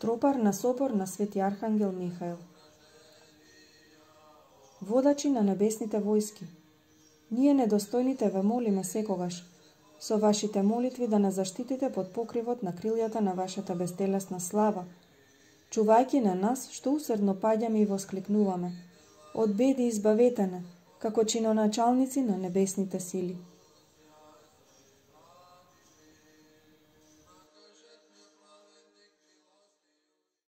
тропар на собор на Свети Архангел Михаил. Водачи на небесните војски, ние недостојните ве молиме секогаш, со вашите молитви да не заштитите под покривот на крилјата на вашата безтелесна слава, чувајќи на нас што усредно паѓаме и воскликнуваме. Од беди избавете не, како чиноначалници на небесните сили.